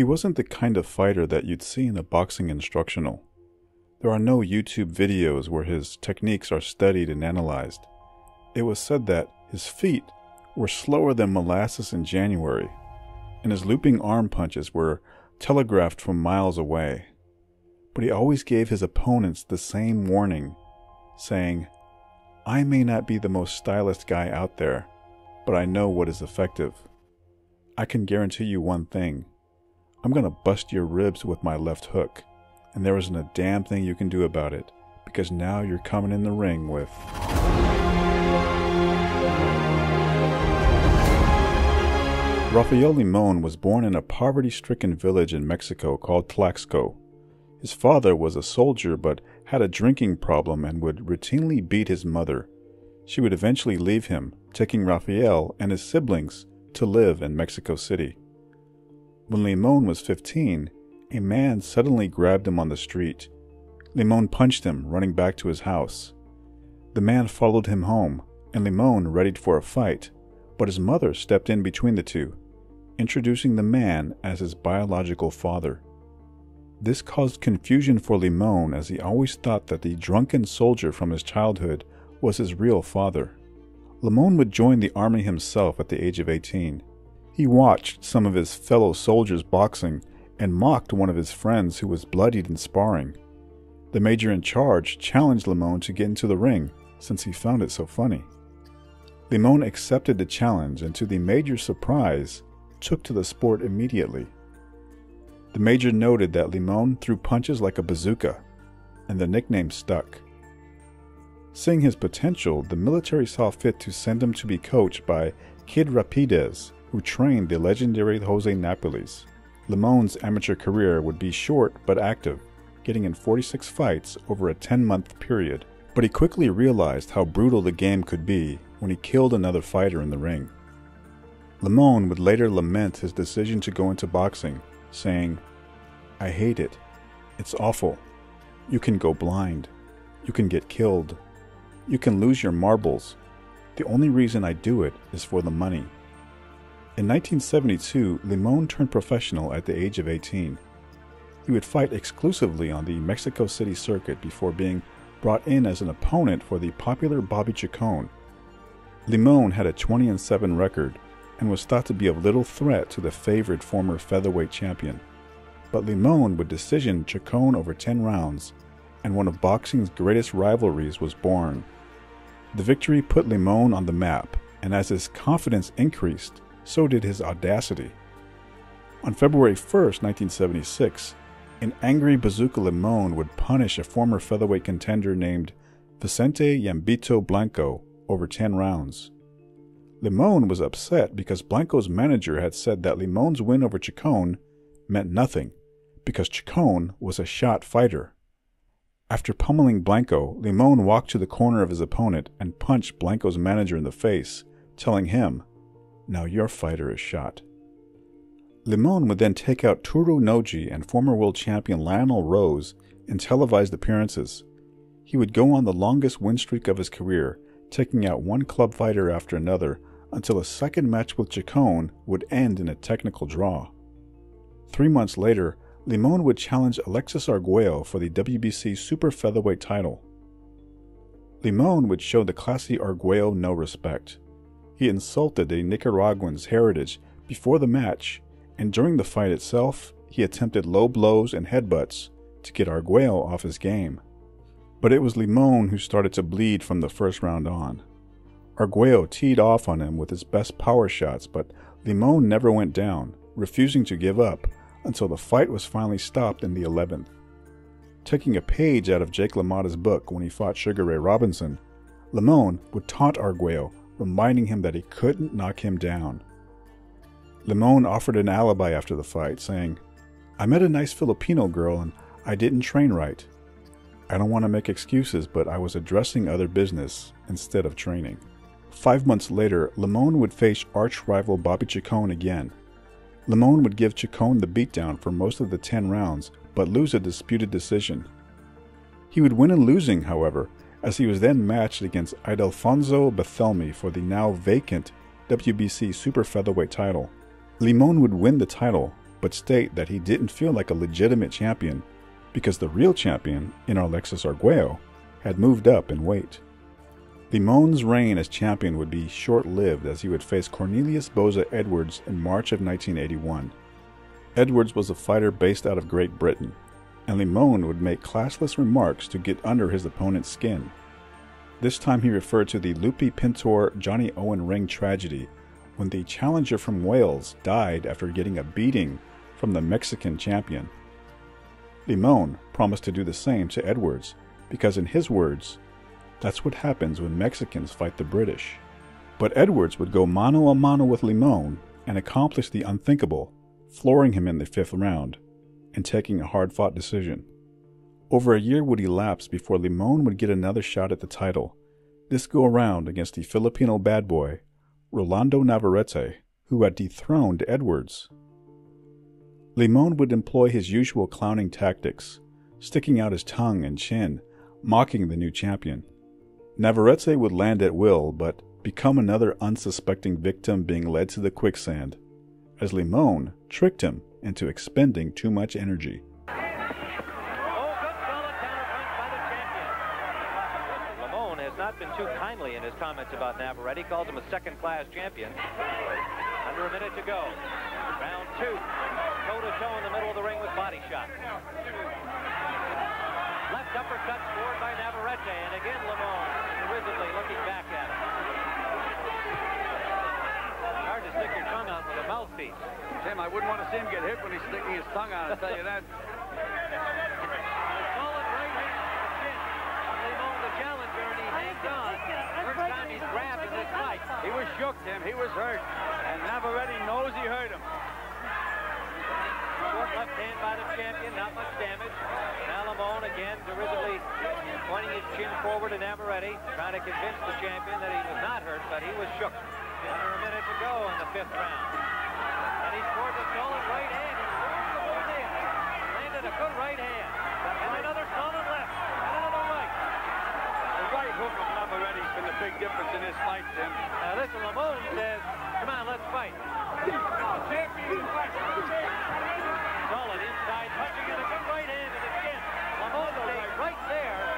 He wasn't the kind of fighter that you'd see in a boxing instructional. There are no YouTube videos where his techniques are studied and analyzed. It was said that his feet were slower than molasses in January, and his looping arm punches were telegraphed from miles away. But he always gave his opponents the same warning, saying, I may not be the most stylish guy out there, but I know what is effective. I can guarantee you one thing I'm going to bust your ribs with my left hook, and there isn't a damn thing you can do about it because now you're coming in the ring with. Rafael Limon was born in a poverty stricken village in Mexico called Tlaxco. His father was a soldier but had a drinking problem and would routinely beat his mother. She would eventually leave him, taking Rafael and his siblings to live in Mexico City. When Limon was 15, a man suddenly grabbed him on the street. Limon punched him, running back to his house. The man followed him home, and Limon readied for a fight, but his mother stepped in between the two, introducing the man as his biological father. This caused confusion for Limon as he always thought that the drunken soldier from his childhood was his real father. Limon would join the army himself at the age of 18. He watched some of his fellow soldiers boxing and mocked one of his friends who was bloodied in sparring. The major in charge challenged Limon to get into the ring since he found it so funny. Limon accepted the challenge and, to the major's surprise, took to the sport immediately. The major noted that Limon threw punches like a bazooka, and the nickname stuck. Seeing his potential, the military saw fit to send him to be coached by Kid Rapidez, who trained the legendary Jose Napoles. Limon's amateur career would be short but active, getting in 46 fights over a 10 month period. But he quickly realized how brutal the game could be when he killed another fighter in the ring. Limon would later lament his decision to go into boxing, saying, I hate it. It's awful. You can go blind. You can get killed. You can lose your marbles. The only reason I do it is for the money. In 1972, Limon turned professional at the age of 18. He would fight exclusively on the Mexico City circuit before being brought in as an opponent for the popular Bobby Chacon. Limon had a 20 7 record and was thought to be of little threat to the favored former featherweight champion. But Limon would decision Chacon over 10 rounds, and one of boxing's greatest rivalries was born. The victory put Limon on the map, and as his confidence increased, so did his audacity. On February 1, 1976, an angry Bazooka Limon would punish a former featherweight contender named Vicente Yambito Blanco over 10 rounds. Limon was upset because Blanco's manager had said that Limon's win over Chacon meant nothing because Chacon was a shot fighter. After pummeling Blanco, Limon walked to the corner of his opponent and punched Blanco's manager in the face, telling him, Now your fighter is shot. Limon would then take out Toru Noji and former world champion Lionel Rose in televised appearances. He would go on the longest win streak of his career, taking out one club fighter after another until a second match with Chacon would end in a technical draw. Three months later, Limon would challenge Alexis Arguello for the WBC super featherweight title. Limon would show the classy Arguello no respect. He insulted the Nicaraguan's heritage before the match, and during the fight itself, he attempted low blows and headbutts to get Arguello off his game. But it was Limon who started to bleed from the first round on. Arguello teed off on him with his best power shots, but Limon never went down, refusing to give up until the fight was finally stopped in the 11th. Taking a page out of Jake LaMotta's book when he fought Sugar Ray Robinson, Limon would taunt Arguello, reminding him that he couldn't knock him down. Limon offered an alibi after the fight, saying, I met a nice Filipino girl and I didn't train right. I don't want to make excuses, but I was addressing other business instead of training. Five months later, Limon would face arch rival Bobby Chacon again. Limon would give Chacon the beatdown for most of the 10 rounds, but lose a disputed decision. He would win in losing, however, as he was then matched against Idelfonso Bethelmy for the now vacant WBC super featherweight title. Limon would win the title, but state that he didn't feel like a legitimate champion because the real champion, in Alexis Arguello, had moved up in weight. Limon's reign as champion would be short lived as he would face Cornelius Boza Edwards in March of 1981. Edwards was a fighter based out of Great Britain, and Limon would make classless remarks to get under his opponent's skin. This time he referred to the Lupe Pintor Johnny Owen ring tragedy when the challenger from Wales died after getting a beating from the Mexican champion. Limon promised to do the same to Edwards because, in his words, that's what happens when Mexicans fight the British. But Edwards would go mano a mano with Limon and accomplish the unthinkable, flooring him in the fifth round and taking a hard fought decision. Over a year would elapse before Limon would get another shot at the title, this go around against the Filipino bad boy, Rolando Navarrete, who had dethroned Edwards. Limon would employ his usual clowning tactics, sticking out his tongue and chin, mocking the new champion. Navarrete would land at will, but become another unsuspecting victim being led to the quicksand, as Limon tricked him into expending too much energy. been too kindly in his comments about Navarrete. Calls him a second-class champion. Under a minute to go. Round two. Toe-to-toe in the middle of the ring with body. Left uppercut scored by Navarrete, and again looking back at him. To stick your tongue out with a mouthpiece. Tim, I wouldn't want to see him get hit when he's sticking his tongue out, I'll tell you that. He was shook, Tim. He was hurt. And Navarrete knows he hurt him. Short left hand by the champion, not much damage. Limon again derisively pointing his chin forward to Navarrete, trying to convince the champion that he was not hurt, but he was shook. Under a minute to go in the fifth round. And he scored a solid right hand. He landed a good right hand. And another solid left. And another right. The right hook of Navarrete's been the big difference in this fight, Tim. Now listen, Limon says, come on, let's fight. Solid inside punching and a good right hand to the chin. Limon stays right there.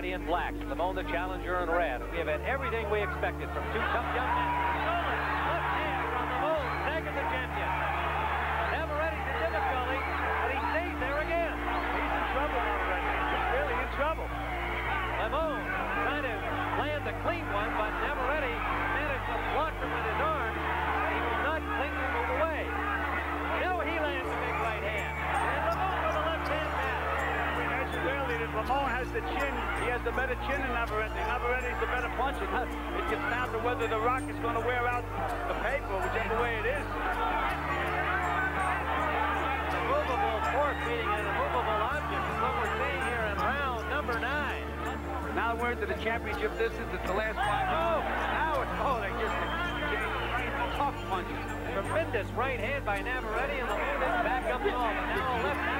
Navarrete in black, Limon the challenger in red. We have had everything we expected from two tough young men. Earlier has the chin. He has the better chin than Navarrete. Navarrete's the better puncher. It gets down to whether the rock is going to wear out the paper, whichever way it is. A movable force beating an immovable object is what we're seeing here in round number nine. Now we're into the championship distance. It's the last five. Oh, now it's, oh, they just tough punches. Tremendous right hand by Navarrete and Limon is back up tall, but now a left the hand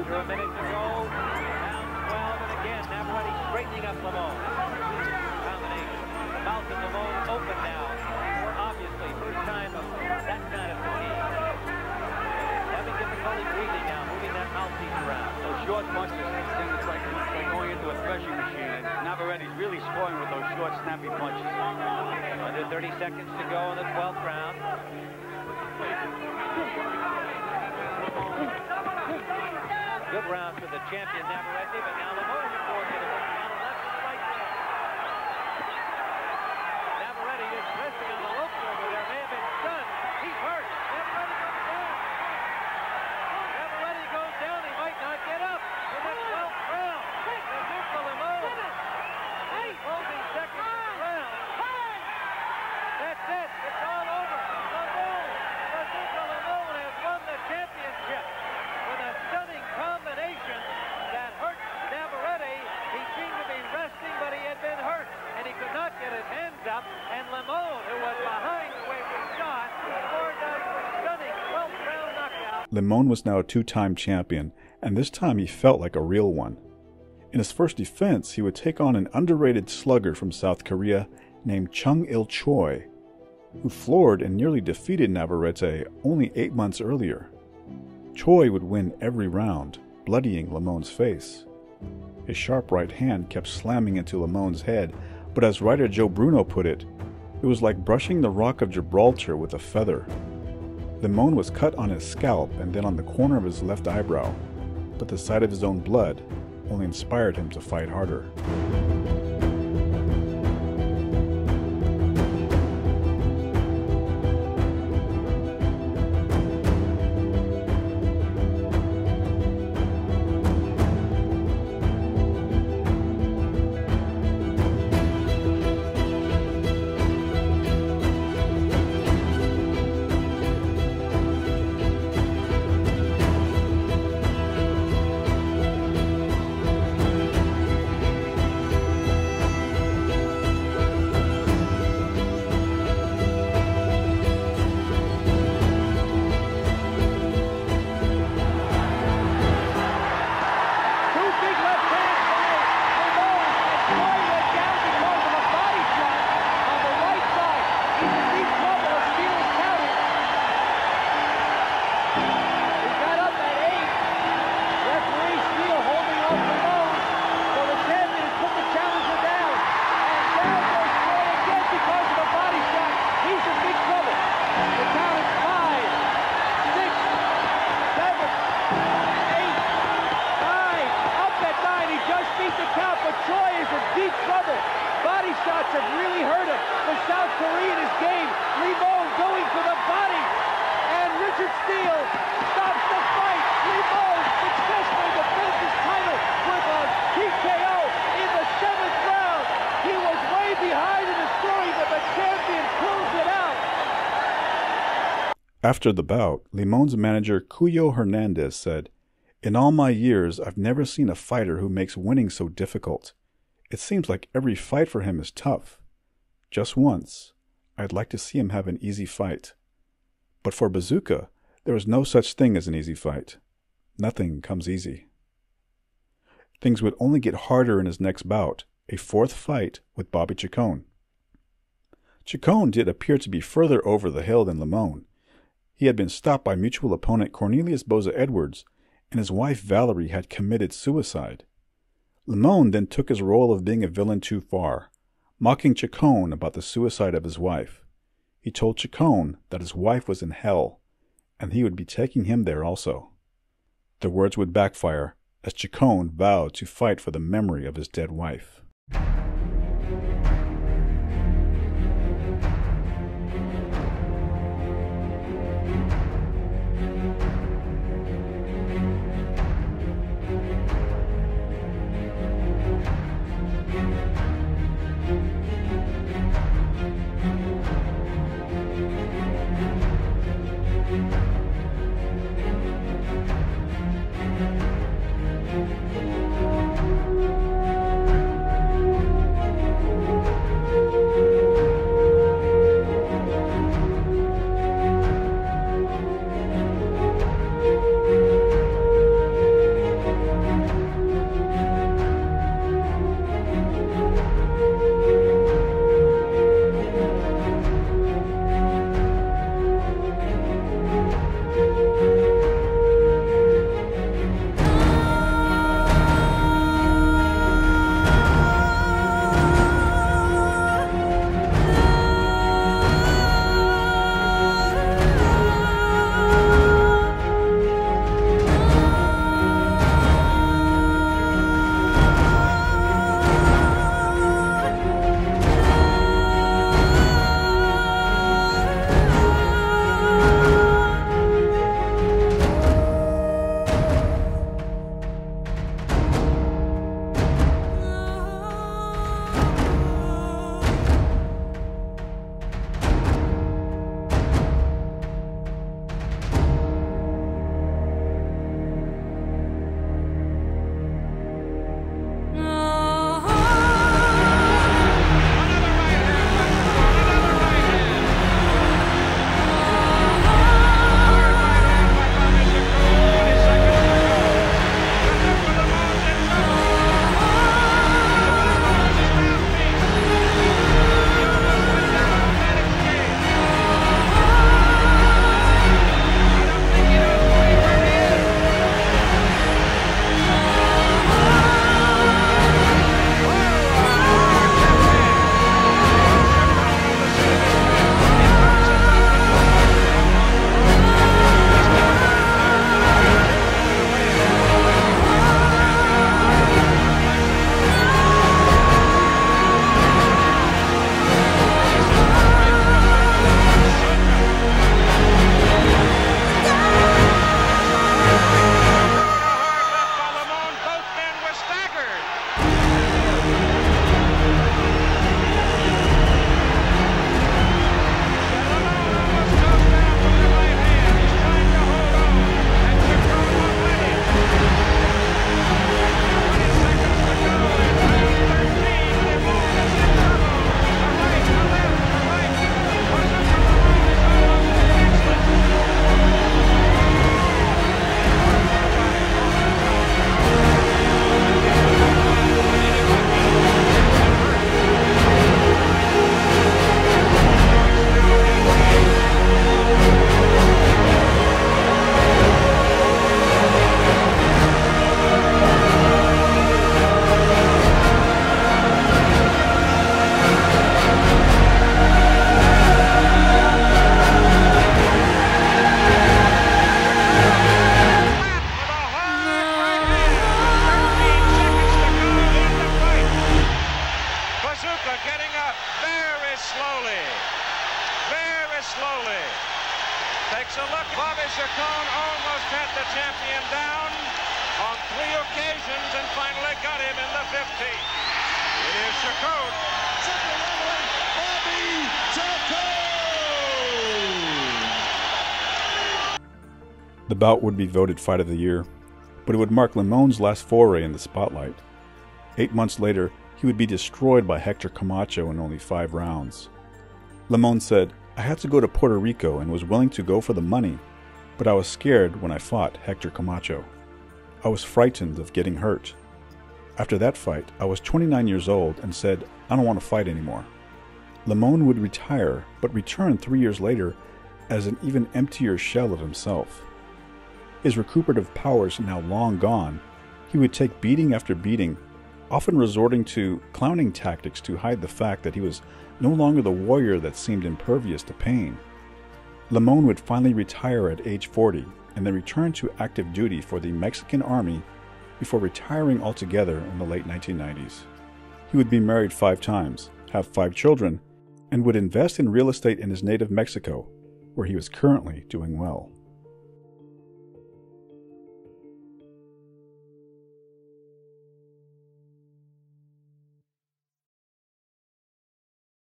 Under a minute to go, down 12, and again Navarrete straightening up Limon. Combination. Mouth of Limon open now. Obviously, first time of that kind of fatigue. Having difficulty breathing now, moving that mouthpiece around. Those short punches, this thing is like, it's like going into a threshing machine. And Navarrete's really scoring with those short, snappy punches. Under 30 seconds to go in the 12th round. Good round for the champion Navarrete, but now forward to the first down left and right there. Navarrete is resting on the ropes over there. May have been stunned. He's hurt. Navarrete goes down. Navarrete goes down. He might not get up in the 12th round. Bazooka Limon. Closing seconds of the round. That's it. It's all over. Limon. Bazooka Limon has won the championship with a stunning combination that hurt Navarrete. He seemed to be resting, but he had been hurt, and he could not get his hands up. And Limon, who was behind the way we shot, scored that stunning 12th round Limon was now a two time champion, and this time he felt like a real one. In his first defense, he would take on an underrated slugger from South Korea named Chung Il Choi, who floored and nearly defeated Navarrete only eight months earlier. Choi would win every round, bloodying Limon's face. His sharp right hand kept slamming into Limon's head, but as writer Joe Bruno put it, it was like brushing the rock of Gibraltar with a feather. Limon was cut on his scalp and then on the corner of his left eyebrow, but the sight of his own blood only inspired him to fight harder. After the bout, Limon's manager Cuyo Hernandez said, In all my years, I've never seen a fighter who makes winning so difficult. It seems like every fight for him is tough. Just once, I'd like to see him have an easy fight. But for Bazooka, there is no such thing as an easy fight. Nothing comes easy. Things would only get harder in his next bout, a fourth fight with Bobby Chacon. Chacon did appear to be further over the hill than Limon. He had been stopped by mutual opponent Cornelius Boza Edwards, and his wife Valerie had committed suicide. Limon then took his role of being a villain too far, mocking Chacon about the suicide of his wife. He told Chacon that his wife was in hell, and he would be taking him there also. The words would backfire, as Chacon vowed to fight for the memory of his dead wife. Slowly. The bout would be voted Fight of the Year, but it would mark Limon's last foray in the spotlight. Eight months later, he would be destroyed by Hector Camacho in only five rounds. Limon said, I had to go to Puerto Rico and was willing to go for the money, but I was scared when I fought Hector Camacho. I was frightened of getting hurt. After that fight, I was 29 years old and said, I don't want to fight anymore. Limon would retire, but return three years later as an even emptier shell of himself. His recuperative powers now long gone, he would take beating after beating, often resorting to clowning tactics to hide the fact that he was no longer the warrior that seemed impervious to pain. Limon would finally retire at age 40 and then return to active duty for the Mexican Army before retiring altogether in the late 1990s. He would be married five times, have five children, and would invest in real estate in his native Mexico, where he was currently doing well.